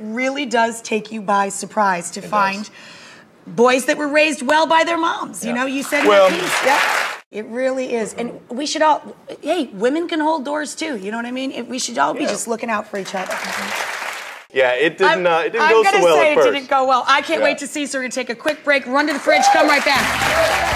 really does take you by surprise to find boys that were raised well by their moms. You know, you said Well- Yeah. It really is. And we should all, hey, women can hold doors too. You know what I mean? We should all be just looking out for each other. Mm-hmm. Yeah, it didn't—it didn't I'm go gonna well say it didn't go well. I can't Yeah. wait to see. So we're gonna take a quick break, run to the fridge, come right back.